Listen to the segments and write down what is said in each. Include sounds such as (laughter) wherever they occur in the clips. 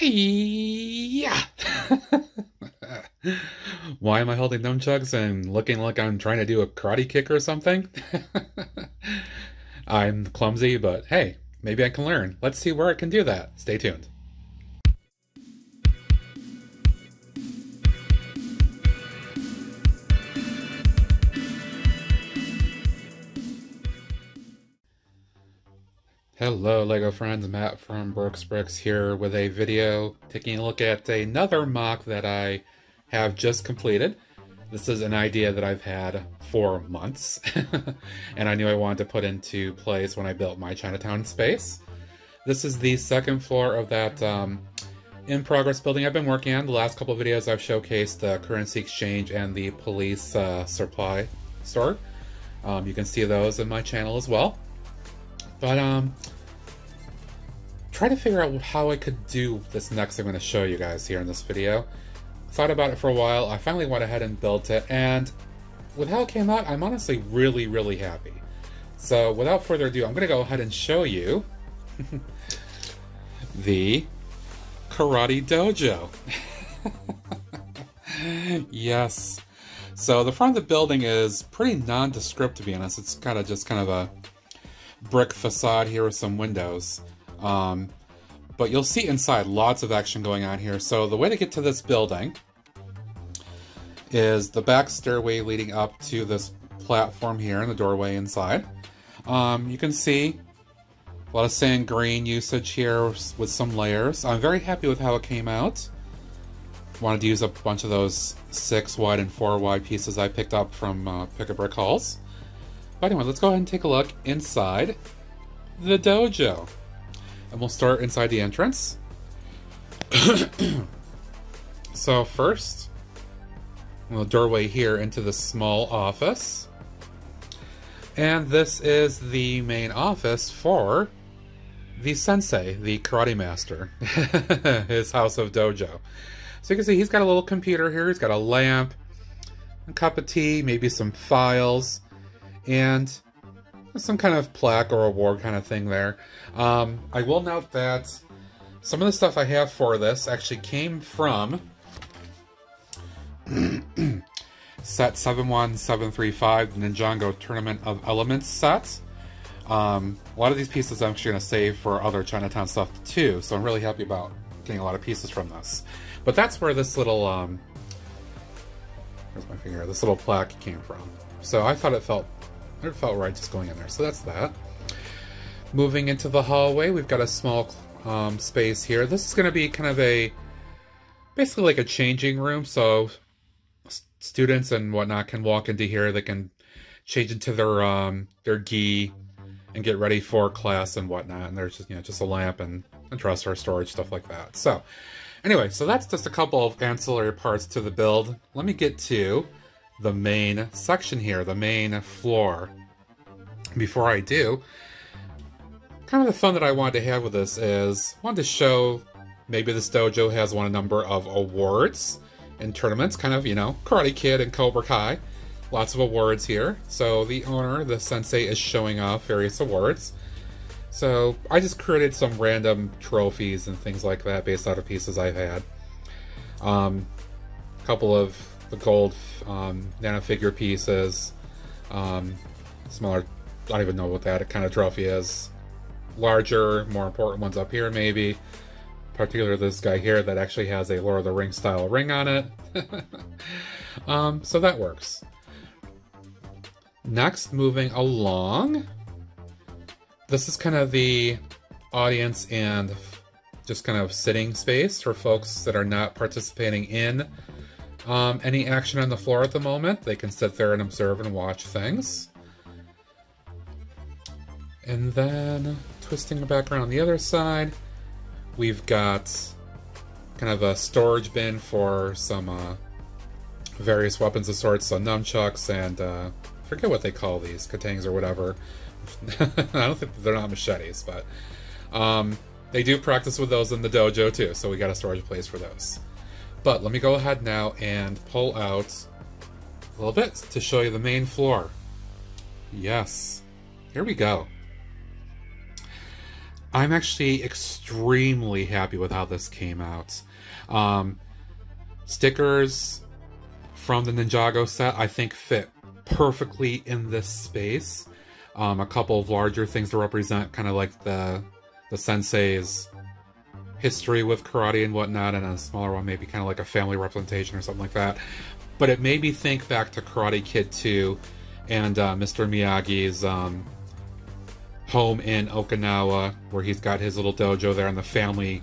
Yeah. (laughs) Why am I holding nunchucks and looking like I'm trying to do a karate kick or something? (laughs) I'm clumsy, but hey, maybe I can learn. Let's see where I can do that. Stay tuned. Hello LEGO friends, Matt from Brooks Bricks here with a video taking a look at another MOC that I have just completed. This is an idea that I've had for months, (laughs) and I knew I wanted to put into place when I built my Chinatown space. This is the second floor of that um, in-progress building I've been working on. The last couple of videos I've showcased the currency exchange and the police uh, supply store. Um, you can see those in my channel as well. But um, try to figure out how I could do this next I'm going to show you guys here in this video. Thought about it for a while. I finally went ahead and built it, and with how it came out, I'm honestly really, really happy. So without further ado, I'm going to go ahead and show you (laughs) the Karate Dojo. (laughs) yes. So the front of the building is pretty nondescript, to be honest. It's kind of just kind of a brick facade here with some windows. Um, but you'll see inside lots of action going on here. So the way to get to this building is the back stairway leading up to this platform here in the doorway inside. Um, you can see a lot of sand green usage here with some layers. I'm very happy with how it came out. Wanted to use a bunch of those six wide and four wide pieces I picked up from uh, Pick a Brick Hauls. But anyway, let's go ahead and take a look inside the dojo. And we'll start inside the entrance. (coughs) so first, the doorway here into the small office. And this is the main office for the sensei, the karate master, (laughs) his house of dojo. So you can see he's got a little computer here, he's got a lamp, a cup of tea, maybe some files, and some kind of plaque or award kind of thing there. Um, I will note that some of the stuff I have for this actually came from (clears throat) set 71735, the Ninjago Tournament of Elements set. Um, a lot of these pieces I'm actually going to save for other Chinatown stuff too, so I'm really happy about getting a lot of pieces from this. But that's where this little, um, where's my finger, this little plaque came from. So I thought it felt it felt right just going in there. So that's that. Moving into the hallway, we've got a small um, space here. This is going to be kind of a, basically like a changing room. So students and whatnot can walk into here. They can change into their um, their gi and get ready for class and whatnot. And there's just, you know, just a lamp and a dresser, storage, stuff like that. So anyway, so that's just a couple of ancillary parts to the build. Let me get to the main section here, the main floor. Before I do, kind of the fun that I wanted to have with this is wanted to show maybe this dojo has won a number of awards in tournaments, kind of, you know, Karate Kid and Cobra Kai. Lots of awards here. So the owner, the sensei, is showing off various awards. So I just created some random trophies and things like that based out of pieces I've had. Um, a couple of the gold um, nano figure pieces, um, smaller, I don't even know what that kind of trophy is. Larger, more important ones up here maybe. Particularly this guy here that actually has a Lord of the Rings style ring on it. (laughs) um, so that works. Next, moving along. This is kind of the audience and just kind of sitting space for folks that are not participating in um, any action on the floor at the moment. They can sit there and observe and watch things. And then, twisting back around the other side, we've got kind of a storage bin for some uh, various weapons of sorts, so nunchucks and uh, forget what they call these, katangs or whatever. (laughs) I don't think they're not machetes, but um, they do practice with those in the dojo too, so we got a storage place for those. But let me go ahead now and pull out a little bit to show you the main floor. Yes, here we go. I'm actually extremely happy with how this came out. Um, stickers from the Ninjago set, I think, fit perfectly in this space. Um, a couple of larger things to represent kind of like the the sensei's history with karate and whatnot, and a smaller one maybe kind of like a family representation or something like that. But it made me think back to Karate Kid 2 and uh, Mr. Miyagi's um, home in Okinawa, where he's got his little dojo there and the family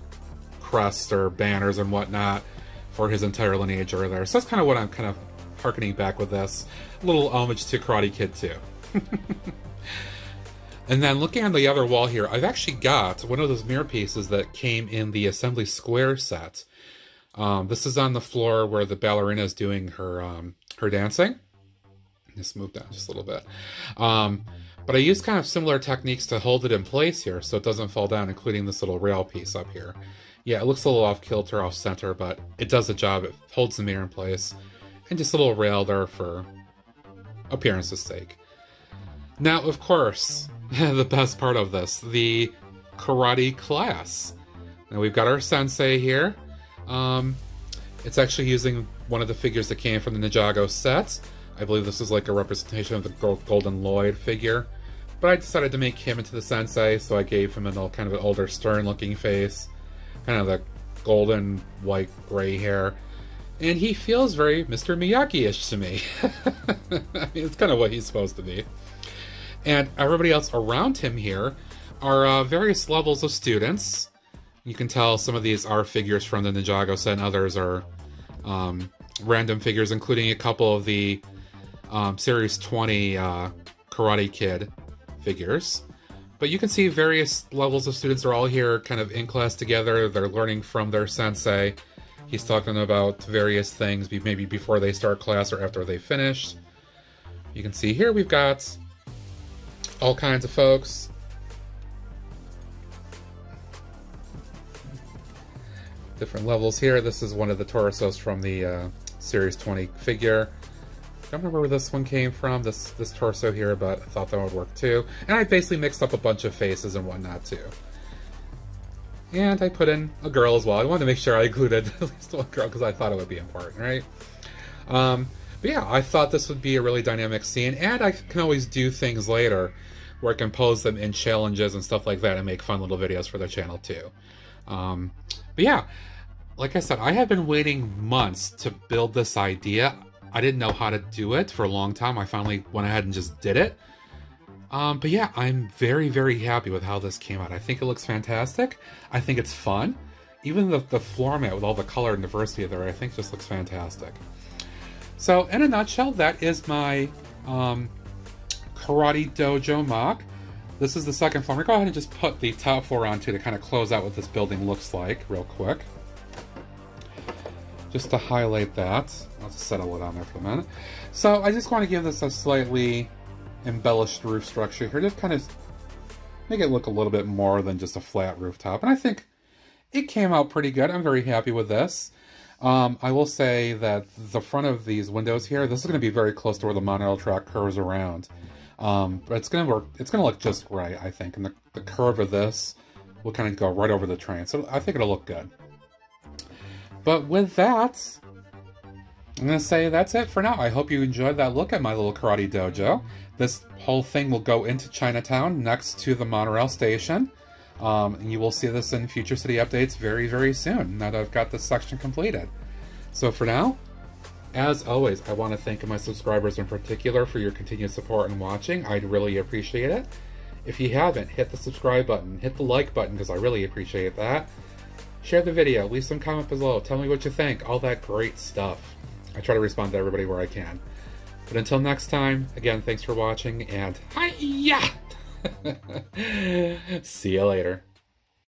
crest or banners and whatnot for his entire lineage are there. So that's kind of what I'm kind of harkening back with this. A little homage to Karate Kid 2. (laughs) and then looking on the other wall here, I've actually got one of those mirror pieces that came in the Assembly Square set. Um, this is on the floor where the ballerina is doing her um, her dancing. Just move down just a little bit. Um, but I use kind of similar techniques to hold it in place here so it doesn't fall down, including this little rail piece up here. Yeah, it looks a little off kilter, off center, but it does the job. It holds the mirror in place. And just a little rail there for appearance's sake. Now, of course, (laughs) the best part of this, the karate class. Now we've got our sensei here. Um, it's actually using one of the figures that came from the Ninjago set. I believe this is like a representation of the Golden Lloyd figure. But I decided to make him into the sensei, so I gave him an old, kind of an older, stern-looking face. Kind of the golden, white, gray hair. And he feels very Mr. Miyagi-ish to me. (laughs) It's kind of what he's supposed to be. And everybody else around him here are uh, various levels of students. You can tell some of these are figures from the Ninjago set, and others are um, random figures, including a couple of the um, Series 20 uh, Karate Kid figures. But you can see various levels of students are all here kind of in class together. They're learning from their sensei. He's talking about various things, maybe before they start class or after they finished. You can see here we've got all kinds of folks. Different levels here. This is one of the torsos from the uh, Series 20 figure I don't remember where this one came from, this this torso here, but I thought that would work too. And I basically mixed up a bunch of faces and whatnot too. And I put in a girl as well. I wanted to make sure I included (laughs) at least one girl because I thought it would be important, right? Um, but yeah, I thought this would be a really dynamic scene, and I can always do things later where I can pose them in challenges and stuff like that and make fun little videos for the channel too. Um, but yeah, like I said, I have been waiting months to build this idea. I didn't know how to do it for a long time. I finally went ahead and just did it. Um, but yeah, I'm very, very happy with how this came out. I think it looks fantastic. I think it's fun. Even the, the floor mat with all the color and diversity there, I think just looks fantastic. So, in a nutshell, that is my um, Karate Dojo MOC. This is the second floor. I'm going to go ahead and just put the top floor on too to kind of close out what this building looks like real quick just to highlight that. I'll just settle it on there for a minute. So I just want to give this a slightly embellished roof structure here, just kind of make it look a little bit more than just a flat rooftop. And I think it came out pretty good. I'm very happy with this. Um, I will say that the front of these windows here, this is going to be very close to where the monorail track curves around. Um, but it's going to work. It's going to look just right, I think. And the, the curve of this will kind of go right over the train. So I think it'll look good. But with that, I'm going to say that's it for now. I hope you enjoyed that look at my little karate dojo. This whole thing will go into Chinatown next to the monorail station. Um, and you will see this in future city updates very, very soon, now that I've got this section completed. So for now, as always, I want to thank my subscribers in particular for your continued support and watching. I'd really appreciate it. If you haven't, hit the subscribe button, hit the like button because I really appreciate that. Share the video, leave some comment below, tell me what you think, all that great stuff. I try to respond to everybody where I can. But until next time, again, thanks for watching, and hiya! (laughs) See you later.